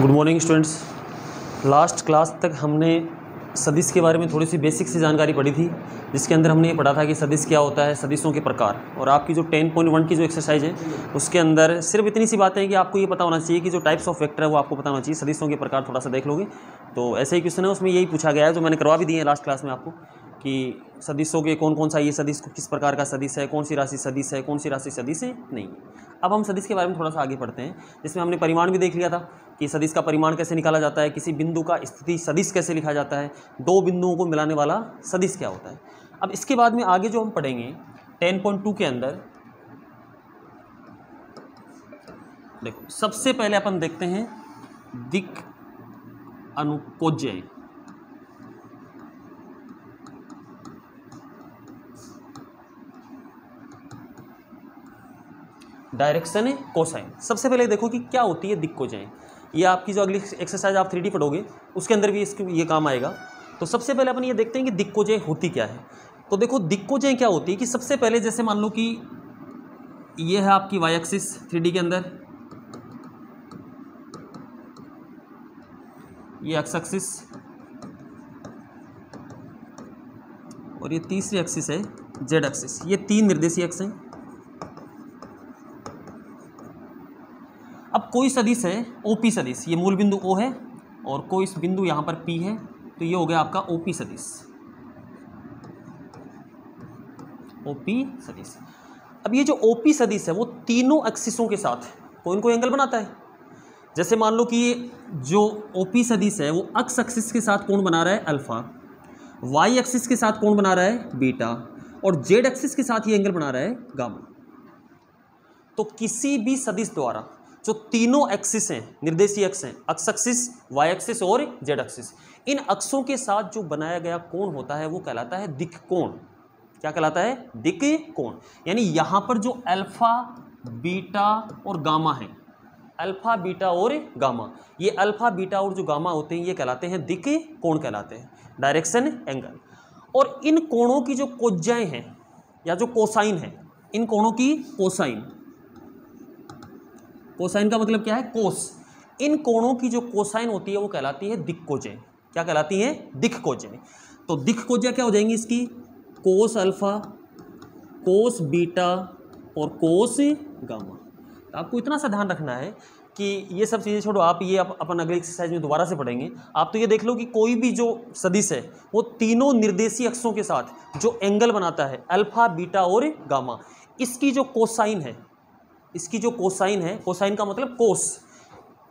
Good morning students last class तक हमने सदिश के बारे में थोड़ी सी बेसिक सी जानकारी पढ़ी थी, जिसके अंदर हमने ये पढ़ा था कि सदिश क्या होता है, सदिशों के प्रकार। और आपकी जो टेन पॉइंट वन की जो एक्सरसाइज है, उसके अंदर सिर्फ़ इतनी सी बातें हैं कि आपको ये पता होना चाहिए कि जो टाइप्स ऑफ़ वेक्टर है, वो आपको पता होना चाहिए, सदिशों के प्रकार थोड़ा सा देख लोगे। तो ऐसे ही क्वेश्चन है, उसमें यही पूछा गया है, जो मैंने करवा भी दिए हैं लास्ट क्लास में आपको, कि सदिशों के कौन कौन सा ये सदिश किस प्रकार का सदिश है, कौन सी राशि सदिश है, कौन सी राशि सदिश है? नहीं। अब हम सदिश के बारे में थोड़ा सा आगे पढ़ते हैं। जिसमें हमने परिमाण भी देख लिया था कि सदिश का परिमाण कैसे निकाला जाता है, किसी बिंदु का स्थिति सदिश कैसे लिखा जाता है, दो बिंदुओं को मिलाने वाला सदिश क्या होता है। अब इसके बाद में आगे जो हम पढ़ेंगे टेन पॉइंट टू के अंदर, देखो, सबसे पहले अपन देखते हैं दिक अनुकोज्य। डायरेक्शन है कोसाइन सबसे पहले देखो कि क्या होती है दिक्कोजाएँ ये आपकी जो अगली एक्सरसाइज आप थ्री पढ़ोगे, उसके अंदर भी इसके, ये काम आएगा। तो सबसे पहले अपन ये देखते हैं कि दिक्कोजय होती क्या है। तो देखो दिक्कोजय क्या होती है कि सबसे पहले जैसे मान लो कि ये है आपकी वाई एक्सिस थ्री के अंदर। ये एक्स एक्सिस और ये तीसरी एक्सिस है जेड एक्सिस ये तीन निर्देशीय एक्स हैं। अब कोई सदिश है ओपी सदिश, ये मूल बिंदु ओ है और कोई बिंदु यहाँ पर पी है तो ये हो गया आपका ओपी सदिश। ओपी सदिश। अब ये जो ओपी सदिश है, वो तीनों एक्सिसों के साथ कौन कोई एंगल बनाता है। जैसे मान लो कि ये जो ओपी सदिश है, वो अक्स एक्सिस के साथ कौन बना रहा है अल्फ़ा वाई एक्सिस के साथ कौन बना रहा है बीटा और जेड एक्सिस के साथ ये एंगल बना रहा है गामा तो किसी भी सदिश द्वारा जो तीनों एक्सिस हैं, निर्देशीय अक्ष हैं अक्स एक्सिस वाई एक्सिस और जेड एक्सिस इन अक्षों के साथ जो बनाया गया कोण होता है वो कहलाता है दिक कोण क्या कहलाता है? दिक कोण यानी यहाँ पर जो अल्फ़ा बीटा और गामा है अल्फ़ा बीटा और गामा ये अल्फ़ा बीटा और जो गामा होते हैं, ये कहलाते हैं दिक कोण कहलाते हैं डायरेक्शन एंगल और इन कोणों की जो कोज्जाएँ हैं, या जो कोसाइन है, इन कोणों की कोसाइन कोसाइन का मतलब क्या है? कोस इन कोणों की जो कोसाइन होती है वो कहलाती है दिक्कोजय क्या कहलाती है? दिख कोजय तो दिख कोजय क्या हो जाएँगी इसकी? कोस अल्फ़ा कोस बीटा और कोस गामा तो आपको इतना सा ध्यान रखना है कि ये सब चीज़ें छोड़ो आप ये अप, अपन अगले एक्सरसाइज में दोबारा से पढ़ेंगे। आप तो ये देख लो कि कोई भी जो सदिश है वो तीनों निर्देशी अक्षों के साथ जो एंगल बनाता है अल्फ़ा बीटा और गामा इसकी जो कोसाइन है इसकी जो कोसाइन है कोसाइन का मतलब कोस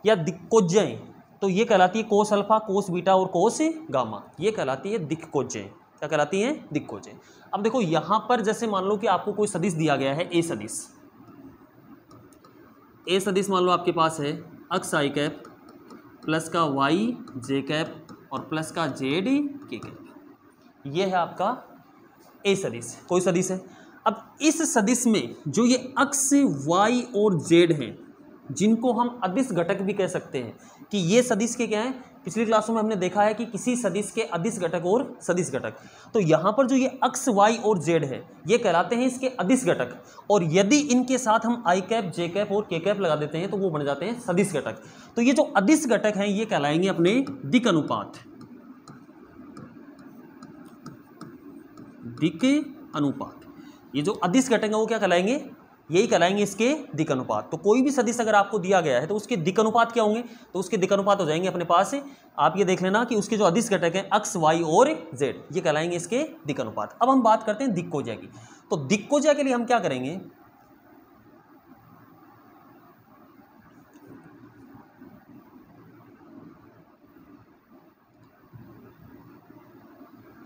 या दिक्कोजय तो ये कहलाती है कोस अल्फ़ा कोस बीटा और कोस गामा ये कहलाती है दिक्कोजय क्या कहलाती है? दिक्कोजय अब देखो, यहाँ पर जैसे मान लो कि आपको कोई सदिश दिया गया है, ए सदिश। ए सदिश मान लो आपके पास है अक्स आई कैप प्लस का वाई जे कैप और प्लस का जेड के कैप ये है आपका ए सदिश। कोई सदिश है? अब इस सदिश में जो ये अक्स वाई और जेड हैं, जिनको हम अदिश घटक भी कह सकते हैं, कि ये सदिश के क्या हैं? पिछली क्लासों में हमने देखा है कि किसी सदिश के अदिश घटक और सदिश घटक। तो यहाँ पर जो ये अक्स वाई और जेड है, ये कहलाते हैं इसके अदिश घटक। और यदि इनके साथ हम आई कैप, जे कैप और के कैप लगा देते हैं तो वो बन जाते हैं सदिश घटक। तो ये जो अदिश घटक हैं, ये कहलाएँगे अपने दिक अनुपात दिक अनुपात ये जो अदिश घटक है, वो क्या कहलाएँगे? यही कहलाएँगे इसके दिक अनुपात तो कोई भी सदिश अगर आपको दिया गया है तो उसके दिक अनुपात क्या होंगे? तो उसके दिक अनुपात हो जाएँगे अपने पास आप ये देख लेना कि उसके जो अधिस घटक हैं अक्स वाई और जेड ये कहलाएँगे इसके दिक अनुपात अब हम बात करते हैं दिक्कोजय की। तो दिक्कोजा के लिए हम क्या करेंगे?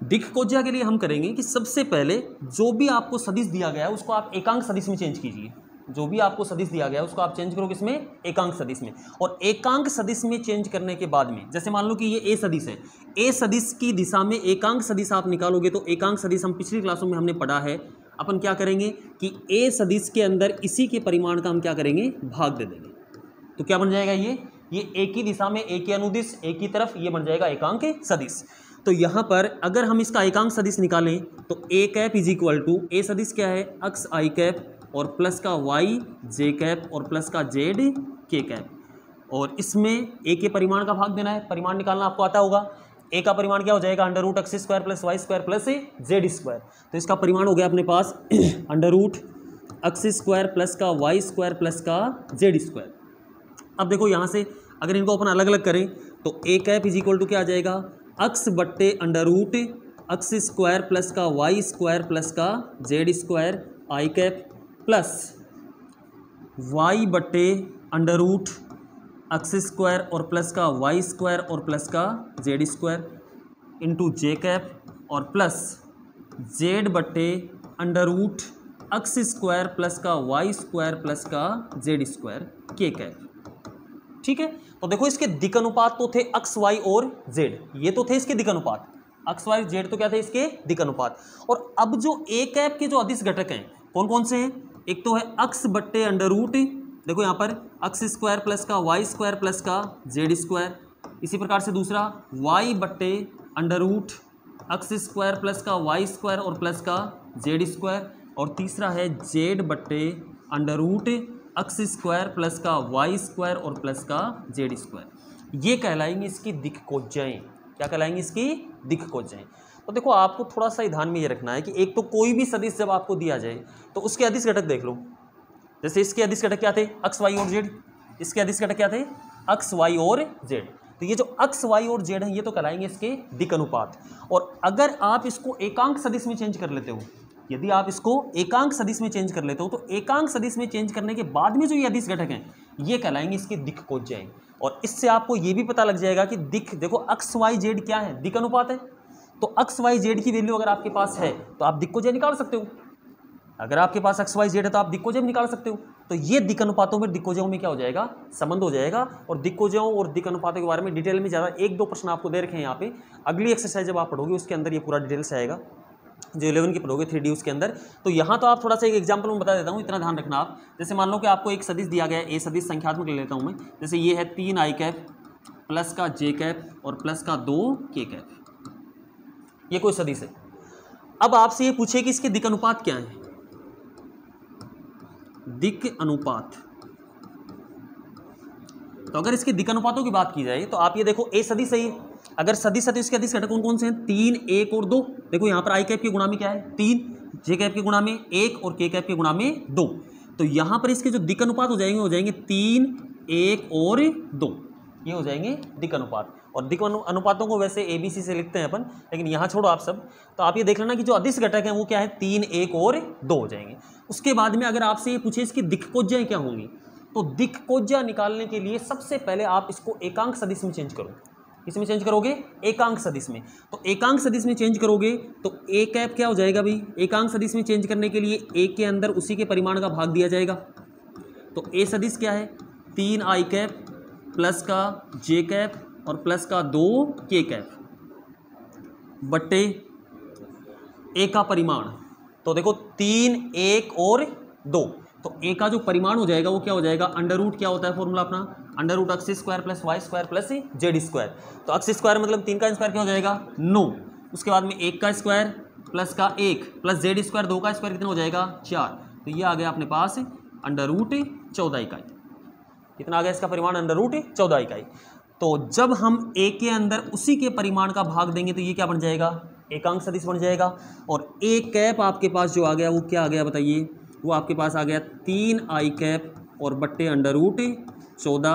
दिख कोज्या के लिए हम करेंगे कि सबसे पहले जो भी आपको सदिश दिया गया है, उसको आप एकांक सदिश में चेंज कीजिए। जो भी आपको सदिश दिया गया है, उसको आप चेंज करो किसमें? एकांक सदिश में। और एकांक सदिश में चेंज करने के बाद में, जैसे मान लो कि ये ए सदिश है ए सदिश की दिशा में एकांक सदिश आप निकालोगे तो एकांक सदिश हम पिछली क्लासों में हमने पढ़ा है। अपन क्या करेंगे कि ए सदिश के अंदर इसी के परिमाण का हम क्या करेंगे? भाग दे देंगे। तो क्या बन जाएगा ये? ये एक ही दिशा में एक ही अनुदिश एक ही तरफ़ ये बन जाएगा एकांक सदिश। तो यहाँ पर अगर हम इसका एकांक सदिश निकालें तो a cap is equal to a सदिश क्या है? अक्स आई कैप और प्लस का वाई जे कैप और प्लस का जेड के कैप और इसमें ए के परिमाण का भाग देना है। परिमाण निकालना आपको आता होगा। ए का परिमाण क्या हो जाएगा? Under root x square plus y square plus z square तो इसका परिमाण हो गया अपने पास under root x square plus का वाई स्क्वायर प्लस का जेड स्क्वायर अब देखो यहाँ से अगर इनको अपन अलग अलग करें तो a cap is equal to क्या आ जाएगा? अक्स बट्टे under root, x square plus का वाई स्क्वायर प्लस का z square i cap plus y बट्टे अंडर रूट एक्स स्क्वायर और प्लस का वाई स्क्वायर और प्लस का z square into j cap और प्लस जेड बट्टे under root x square plus का वाई स्क्वायर प्लस का जेड स्क्वायर के कैप ठीक है? तो देखो इसके दिक अनुपात तो थे एक्स वाई और जेड ये तो थे इसके दिक अनुपात एक्स वाई जेड तो क्या थे इसके? दिक अनुपात और अब जो ए कैप के जो अधिस घटक हैं कौन कौन से हैं? एक तो है अक्स बट्टे अंडर रूट देखो यहाँ पर अक्स स्क्वायर प्लस का वाई स्क्वायर प्लस का जेड स्क्वायर इसी प्रकार से दूसरा वाई बट्टे under root x square plus का वाई स्क्वायर और प्लस का जेड स्क्वायर और तीसरा है जेड बट्टे under root x square plus का वाई स्क्वायर और प्लस का जेड स्क्वायर। ये कहलाएँगे इसकी दिख कोज्जाएँ क्या कहलाएँगे इसकी? दिख कोज्जाएँ तो देखो, आपको थोड़ा सा ध्यान में ये रखना है कि एक तो कोई भी सदिश जब आपको दिया जाए तो उसके अधिस घटक देख लो। जैसे इसके अधिस घटक क्या थे? अक्स, वाई और जेड। इसके अधिस घटक क्या थे? अक्स, वाई और जेड। तो ये जो अक्स, वाई और जेड है, ये तो कहलाएँगे इसके दिक अनुपात और अगर आप इसको एकांक सदिश में चेंज कर लेते हो यदि आप इसको एकांक सदिश में चेंज कर लेते हो तो एकांक सदिश में चेंज करने के बाद में जो ये अधिस घटक हैं, ये कहलाएँगे इसके दिक को जाएँगे और इससे आपको ये भी पता लग जाएगा कि दिख, देखो अक्स वाई जेड क्या है? दिक अनुपात है। तो अक्स वाई जेड की वैल्यू अगर आपके पास है तो आप दिक्को जय निकाल सकते हो। अगर आपके पास एक्स वाई जेड है तो आप दिक्कोजय निकाल सकते हो। तो ये दिक अनुपातों में दिक्कोजयों में क्या हो जाएगा? संबंध हो जाएगा। और दिक्कोजयों और दिक अनुपातों के बारे में डिटेल में ज़्यादा एक दो प्रश्न आपको दे रखे हैं यहाँ पे। अगली एक्सरसाइज जब आप पढ़ोगे, उसके अंदर ये पूरा डिटेल से आएगा। जो इलेवन की पढ़ोगे थ्री डी उसके अंदर। तो यहाँ तो आप थोड़ा सा एक एग्ज़ाम्पल में बता देता हूँ, इतना ध्यान रखना आप। जैसे मान लो कि आपको एक सदिश दिया गया है, ए सदिश संख्यात्मक ले लेता हूँ मैं। जैसे ये है तीन आई कैप, प्लस का जे कैप और प्लस का दो के कैप। ये कोई सदिश है। अब आपसे ये पूछे कि इसके दिक अनुपात क्या है? दिक अनुपात तो अगर इसके दिक अनुपातों की बात की जाए तो आप ये देखो, ए सदी सही अगर सदी सदी, उसके अधिक घटक कौन कौन से हैं? तीन, एक और दो। देखो यहाँ पर आई कैप के गुणा में क्या है? तीन जे कैप के गुणा में एक और के कैप के गुणा में दो। तो यहाँ पर इसके जो दिक अनुपात हो जाएँगे हो जाएँगे तीन, एक और दो। ये हो जाएँगे दिक अनुपात। और दिक अनुपातों को वैसे ए बी सी से लिखते हैं अपन, लेकिन यहाँ छोड़ो आप सब। तो आप ये देख लेना कि जो अधिस घटक हैं, वो क्या है? तीन, एक और दो हो जाएँगे। उसके बाद में अगर आपसे ये पूछे इसकी दिक्कोज्जाएँ क्या होंगी तो दिक्कोज्जा निकालने के लिए सबसे पहले आप इसको एकांक सदिश में चेंज करो। किस चेंज करोगे? एकांक सदिश में। तो एकांक सदिश में चेंज करोगे तो ए कैप क्या हो जाएगा भाई? एकांक सदिश में चेंज करने के लिए ए के अंदर उसी के परिमाण का भाग दिया जाएगा। तो ए सदिश क्या है? तीन आई कैप प्लस का जे कैप और प्लस का दो के कैप बट्टे ए का परिमाण। तो देखो, तीन, एक और दो। तो ए का जो परिमाण हो जाएगा, वो क्या हो जाएगा? अंडर रूट क्या होता है फॉर्मूला अपना? Under root x square plus y square plus z square. तो अक्स स्क्वायर मतलब तीन का स्क्वायर क्या हो जाएगा? नौ। उसके बाद में एक का स्क्वायर प्लस का एक प्लस जेड स्क्वायर, दो का स्क्वायर कितना हो जाएगा? चार। तो ये आ गया अपने पास अंडर रूट चौदह इकाई। कितना आ गया इसका परिमाण? अंडर रूट चौदह इकाई। तो जब हम ए के अंदर उसी के परिमाण का भाग देंगे तो ये क्या बन जाएगा? एकांक सदिश बन जाएगा। और ए कैप आपके पास जो आ गया, वो क्या आ गया बताइए? वो आपके पास आ गया तीन आई कैप और बट्टे अंडर रूट चौदह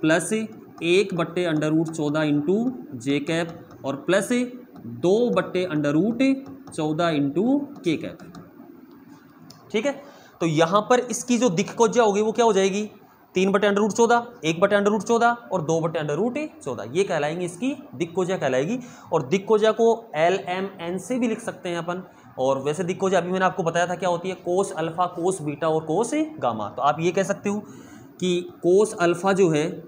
प्लस एक बट्टे अंडर रूट चौदह इंटू जे कैप और प्लस दो बट्टे अंडर रूट चौदह इंटू के कैप। ठीक है? तो यहाँ पर इसकी जो दिख कोज्जा होगी वो क्या हो जाएगी? तीन बटे अंडर रूट चौदह, एक बटे अंडर रूट चौदह और दो बटे अंडर रूट चौदह। ये कहलाएँगे इसकी दिक्कोजा कहलाएगी। और दिक्कोजा को एल एम एन से भी लिख सकते हैं अपन। और वैसे दिक्कोजा अभी मैंने आपको बताया था क्या होती है? कोस अल्फ़ा, कोस बीटा और कोस गामा। तो आप ये कह सकते हो कि कोस अल्फ़ा जो है,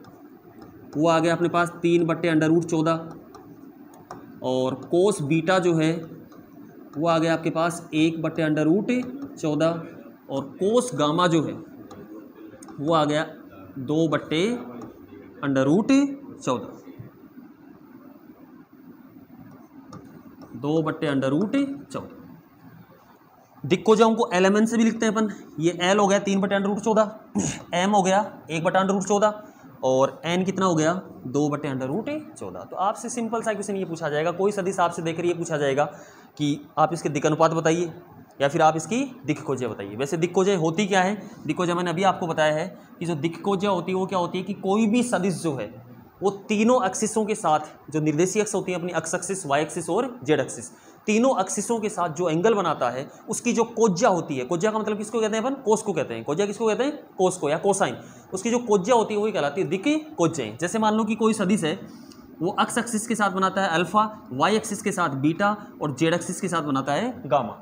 वो आ गया अपने पास तीन बट्टे अंडर रूट चौदह। और कोस बीटा जो है, वो आ गया आपके पास एक बट्टे अंडर रूट चौदह। और कोस गामा जो है, वो आ गया दो बट्टे अंडर रूट चौदह। दो बट्टे अंडर रूट चौदह। दिक्को को एल एम से भी लिखते हैं अपन। ये एल हो गया तीन बटे अंडर रूट चौदह। एम हो गया एक बटा अंडर रूट चौदह। और एन कितना हो गया? दो बटे अंडर रूट चौदह। तो आपसे सिंपल सा क्वेश्चन ये पूछा जाएगा। कोई सदिश आपसे देख रही है, पूछा जाएगा कि आप इसके दिक अनुपात बताइए, या फिर आप इसकी दिक् खोजे बताइए। वैसे दिक् खोजे होती क्या है? दिक् खोजा मैंने अभी आपको बताया है कि जो दिक् खोजा होती है, वो क्या होती है कि कोई भी सदिश जो है वो तीनों अक्सिसों के साथ, जो निर्देशी अक्ष होती है, अपनी अक्स एक्सिस वाई एक्सिस और जेड एक्सिस तीनों अक्सिसों के साथ जो एंगल बनाता है, उसकी जो कोज्जा होती है कोज्जा का मतलब किसको कहते हैं अपन? कोस को कहते हैं। कोज्जा किसको कहते हैं? कोस को या कोसाइन उसकी जो कोज्जा होती है, वही कहलाती है दिक्की कोज्जाएँ जैसे मान लो कि कोई सदिश है, वो अक्स एक्सिस के साथ बनाता है अल्फ़ा वाई एक्सिस के साथ बीटा और जेड एक्सिस के साथ बनाता है गामा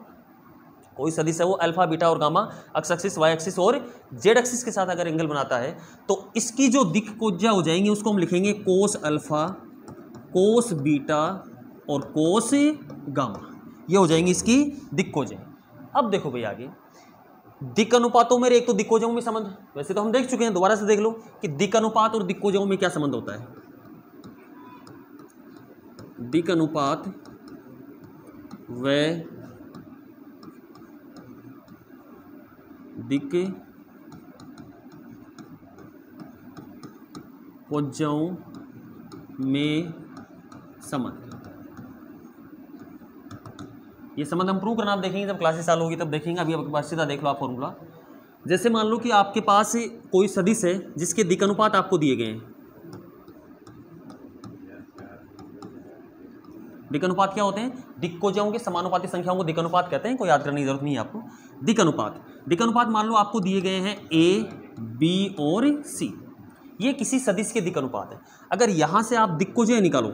कोई सदिश है वो अल्फ़ा, बीटा और gamma x axis, y axis और जेड एक्सिस के साथ अगर एंगल बनाता है तो इसकी जो दिक कोज्जा हो जाएँगे, उसको हम लिखेंगे कोस अल्फ़ा, कोस बीटा और कोस गामा। ये हो जाएँगी इसकी दिक्कोजें अब देखो भैया आगे। दिक अनुपातों में एक तो दिक्कोजों में संबंध वैसे तो हम देख चुके हैं, दोबारा से देख लो कि दिक अनुपात और दिक्कोजों में क्या संबंध होता है। दिक अनुपात व दिक पोजों में समन। ये संबंध हम प्रूव करना, आप देखेंगे, जब क्लासेस चालू होगी, तब देखेंगे। अभी आपके पास सीधा देख लो आप फॉर्मूला जैसे मान लो कि आपके पास कोई सदिश है जिसके दिक अनुपात आपको दिए गए हैं। दिक अनुपात क्या होते हैं? दिक को जाओगे समानुपाती संख्याओं को दिक अनुपात कहते हैं, कोई याद करने की ज़रूरत नहीं है आपको। दिक अनुपात दिक अनुपात मान लो आपको दिए गए हैं ए बी और सी ये किसी सदिश के दिक अनुपात है। अगर यहाँ से आप दिक को जो निकालो,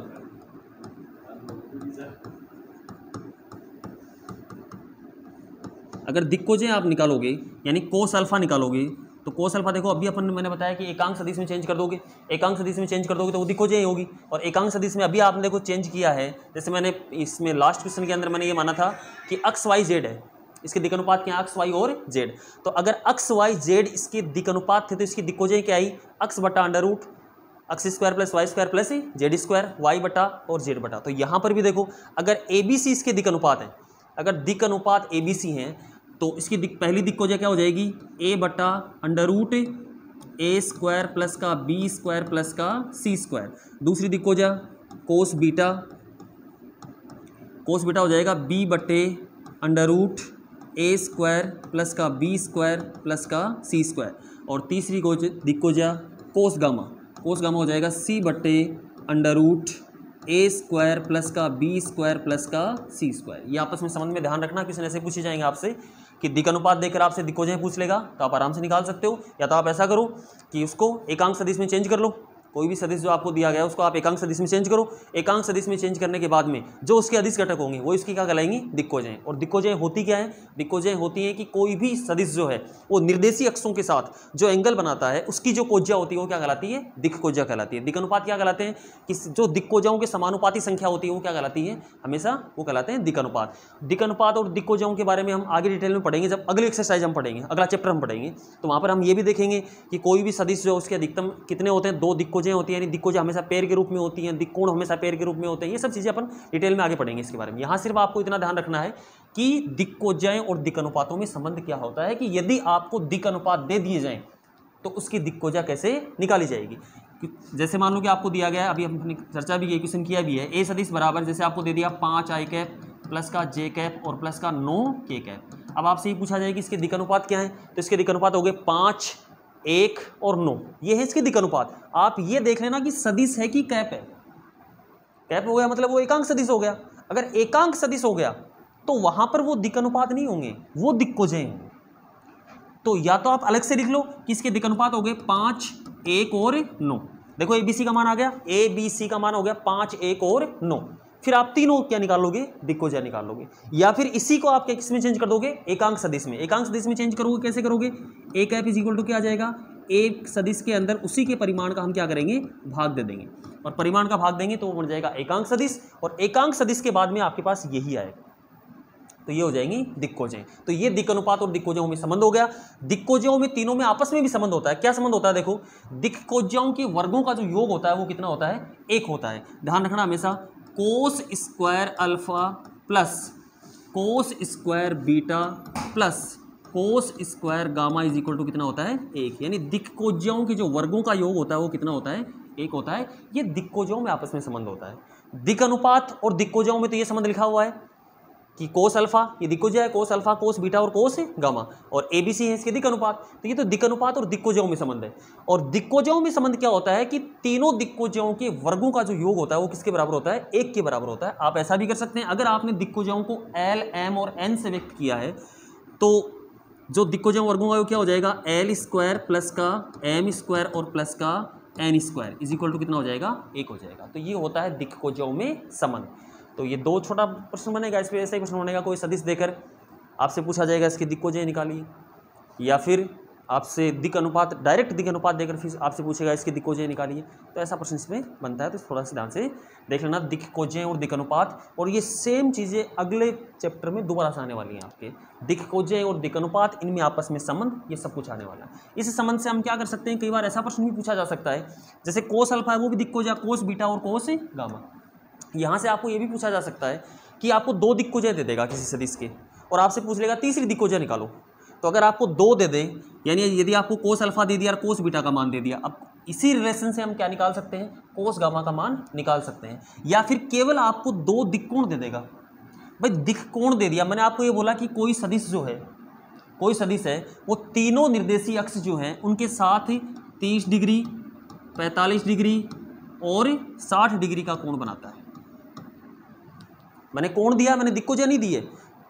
अगर दिक्कोजे आप निकालोगे, यानी कोस अल्फ़ा निकालोगे तो कोस अल्फ़ा देखो, अभी अपन मैंने बताया कि एकांक सदिश में चेंज कर दोगे। एकांक सदिश में चेंज कर दोगे तो वो दिक्कोजे ही होगी और एकांक सदिश में अभी आपने देखो चेंज किया है। जैसे मैंने इसमें लास्ट क्वेश्चन के अंदर मैंने ये माना था कि अक्स वाई जेड है। इसके दिक अनुपात क्या अक्स वाई और जेड तो अगर अक्स वाई जेड इसके दिक अनुपात थे तो इसकी दिक्कोजे क्या आई? अक्स बटा under root x square plus y square plus z square y बटा और जेड बटा। तो यहाँ पर भी देखो, अगर ए बी सी इसके दिक अनुपात हैं, अगर दिक अनुपात ए बी सी हैं तो इसकी दिक, पहली दिक् क्या हो जाएगी? ए बटा under root a square plus का बी स्क्वायर प्लस का सी स्क्वायर दूसरी दिक् जा कोस बीटा कोस बीटा हो जाएगा बी बटे under root a square plus का बी स्क्वायर प्लस का सी स्क्वायर और तीसरी को दिक् जा कोस गामा कोस गामा हो जाएगा सी बटे under root a square plus का बी स्क्वायर प्लस का सी स्क्वायर ये आपस में संबंध में ध्यान रखना, किसी ऐसे पूछे जाएँगे आपसे। कि दिक अनुपात देकर आपसे दिक्कोजें पूछ लेगा तो आप आराम से निकाल सकते हो, या तो आप ऐसा करो कि उसको एकांक सदिश में चेंज कर लो। कोई भी सदिश जो आपको दिया गया उसको आप एकांक सदिश में चेंज करो। एकांक सदिश में चेंज करने के बाद में जो उसके अधिस घटक होंगे, वो इसकी क्या कहलाएँगी? दिक्कोजय और दिक्कोजय होती क्या है? दिक्कोजय होती हैं कि कोई भी सदिश जो है, वो निर्देशी अक्षों के साथ जो एंगल बनाता है, उसकी जो कोज्या होती है, वो क्या कहलाती है? दिक् कोज्या कहलाती है। दिक अनुपात क्या कहलाते हैं? कि जो दिक्कोजाओं के समानुपाती संख्या होती है, वो क्या कहलाती है? हमेशा वो कहलाते हैं दिक अनुपात दिक और दिक्कोजाओं के बारे में हम आगे डिटेल में पढ़ेंगे। जब अगली एक्सरसाइज हम पढ़ेंगे, अगला चैप्टर हम पढ़ेंगे तो वहाँ पर हम ये भी देखेंगे कि कोई भी सदिश जो है, उसके अधिकतम कितने होते हैं? दो दिक्कोजय होती है, यानी दिक्कोजय हमेशा पैर के रूप में होती हैं, दिक्कोण हमेशा पैर के रूप में होते हैं, ये सब चीज़ें अपन डिटेल में आगे पढ़ेंगे इसके बारे में। यहाँ सिर्फ़ आपको इतना ध्यान रखना है कि दिक्कोजय और दिक अनुपातों में संबंध क्या होता है कि यदि आपको दिक अनुपात दे दिए जाएँ तो उसकी दिक्कोजा कैसे निकाली जाएगी? जैसे मान लो कि आपको दिया गया है, अभी हमने चर्चा भी क्वेश्चन किया भी है, ए सदिश बराबर, जैसे आपको दे दिया पाँच आई कैप, प्लस का जे कैप और प्लस का नो के कैप। अब आपसे ये पूछा जाए कि इसके दिक अनुपात क्या है? तो इसके दिक अनुपात हो गए पाँच एक और नौ। ये है इसके दिक अनुपात आप ये देख लेना कि सदिश है कि कैप है। कैप हो गया मतलब वो एकांक सदिश हो गया। अगर एकांक सदिश हो गया तो वहाँ पर वो दिक अनुपात नहीं होंगे, वो दिक्कोजय होंगे। तो या तो आप अलग से लिख लो कि इसके दिक अनुपात हो गए पाँच, एक और नौ। देखो ए बी सी का मान आ गया। ए बी सी का मान हो गया पाँच, एक और नौ। फिर आप तीनों क्या निकाल लोगे दिक्कोजय निकाल लोगे या फिर इसी को आप किसमें चेंज कर दोगे? एकांक सदिश में। एकांक सदिश में चेंज करोगे, कैसे करोगे? A cap is equal to क्या आ जाएगा? एक सदिश के अंदर उसी के परिमाण का हम क्या करेंगे? भाग दे देंगे। और परिमाण का भाग देंगे तो वो बन जाएगा एकांक सदिश। और एकांक सदिश के बाद में आपके पास यही आएगा। तो ये हो जाएँगी दिक्कोजें तो ये दिक्क अनुपात और दिक्कोजों में संबंध हो गया। दिक्कोजों में तीनों में आपस में भी संबंध होता है। क्या संबंध होता है? देखो दिक्कोजों के वर्गों का जो योग होता है वो कितना होता है? एक होता है। ध्यान रखना हमेशा cos square alpha plus cos square beta plus cos square gamma is equal to कितना होता है? एक। यानी दिक्कोज्याओं के जो वर्गों का योग होता है वो कितना होता है? एक होता है। ये दिक्कोजों में आपस में संबंध होता है। दिक अनुपात और दिक्कोजों में तो ये संबंध लिखा हुआ है। कि कोस अल्फ़ा ये दिक्कोजा है कोस अल्फ़ा कोस बीटा और कोस गामा और ए बी सी है इसके दिक अनुपात तो ये तो दिक अनुपात और दिक्कोजों में संबंध है। और दिक्कोजों में संबंध क्या होता है कि तीनों दिक्कोजों के वर्गों का जो योग होता है, वो किसके बराबर होता है? एक के बराबर होता है। आप ऐसा भी कर सकते हैं। अगर आपने दिक्कोजों को एल एम और एन से व्यक्त किया है तो जो दिक्कोजों वर्गों का योग क्या हो जाएगा? एल स्क्वायर प्लस का एम स्क्वायर और प्लस का n square is equal to कितना हो जाएगा? एक हो जाएगा। तो ये होता है दिक्कोजों में संबंध। तो ये दो छोटा प्रश्न बनेगा, इस पर ऐसा ही प्रश्न बनेगा, कोई सदिश देकर आपसे पूछा जाएगा, इसकी दिक्कोजय निकालिए या फिर आपसे दिक अनुपात, डायरेक्ट दिक अनुपात देकर फिर आपसे पूछेगा, इसकी दिक्कोजय निकालिए तो ऐसा प्रश्न इसमें बनता है तो थोड़ा सा ध्यान से देख लेना दिक कोजय और दिक अनुपात। और ये सेम चीज़ें अगले चैप्टर में दोबारा से आने वाली हैं आपके। दिक कोजय और दिक अनुपात, इनमें आपस में संबंध, ये सब कुछ आने वाला है। इस संबंध से हम क्या कर सकते हैं? कई बार ऐसा प्रश्न भी पूछा जा सकता है, जैसे कोस अल्फ़ा है, वो भी दिक कोजा कोस बीटा और कोस गामा यहाँ से आपको ये भी पूछा जा सकता है कि आपको दो दिक्कोजय दे देगा किसी सदिश के और आपसे पूछ लेगा तीसरी दिक्कोजय निकालो। तो अगर आपको दो दे दे, यानी यदि आपको कोस अल्फ़ा दे दिया और कोस बीटा का मान दे दिया, अब इसी रिलेशन से हम क्या निकाल सकते हैं? कोस गामा का मान निकाल सकते हैं। या फिर केवल आपको दो दिक्कोण दे देगा। भाई दिक्कोण दे दिया। मैंने आपको ये बोला कि कोई सदिश जो है, कोई सदिश है, वो तीनों निर्देशी अक्ष जो हैं, उनके साथ तीस डिग्री, पैंतालीस डिग्री और साठ डिग्री का कोण बनाता है। मैंने कोण दिया, मैंने दिक्कोजय नहीं दिए।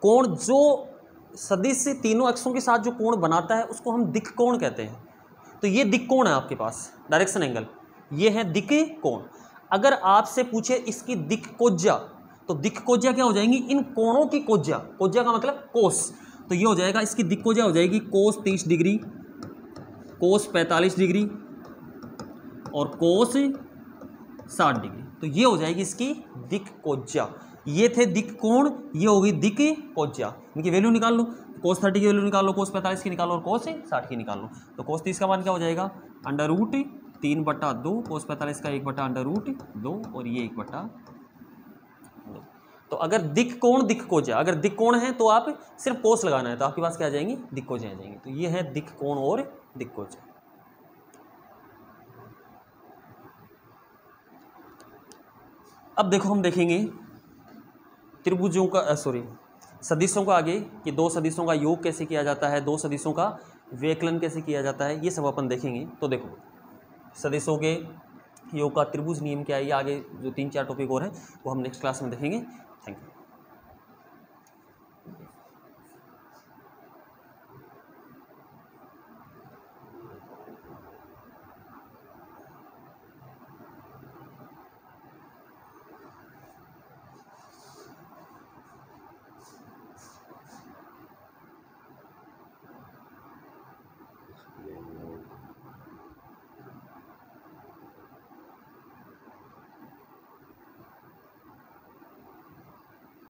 कोण जो सदिश से तीनों अक्षों के साथ जो कोण बनाता है, उसको हम दिक कोण कहते हैं। तो ये दिक कोण है आपके पास, डायरेक्शन एंगल। ये है दिक कोण। अगर आपसे पूछे इसकी दिक कोज्या तो दिक कोज्या क्या हो जाएँगी? इन कोणों की कोज्या। कोज्या का मतलब कोस। तो ये हो जाएगा, इसकी दिक कोज्या हो जाएगी, कोस तीस डिग्री, कोस पैंतालीस डिग्री और कोस साठ डिग्री। तो ये हो जाएगी इसकी दिक कोज्या। ये थे दिक कोण, ये होगी दिक कोज्या इनकी वैल्यू निकाल लो कोस थर्टी की वैल्यू निकाल लो कोस पैंतालीस की निकालो और कोस साठ की निकाल लो। तो कोस तीस का मान क्या हो जाएगा? अंडर रूट तीन बटा दो कोस पैंतालीस का एक बटा अंडर रूट दो और ये एक बटा दो। तो अगर दिक कोण दिक कोजा अगर दिक कोण है तो आप सिर्फ़ कोस लगाना है तो आपके पास क्या आ जाएँगी? दिक कोजे आ जाएँगे। तो ये है दिक कोण और दिक कोजा अब देखो हम देखेंगे त्रिभुजों का सॉरी सदिशों का आगे कि दो सदिशों का योग कैसे किया जाता है, दो सदिशों का व्यकलन कैसे किया जाता है, ये सब अपन देखेंगे। तो देखो, सदिशों के योग का त्रिभुज नियम क्या है, ये आगे जो तीन चार टॉपिक और हैं, वो हम नेक्स्ट क्लास में देखेंगे। Thank you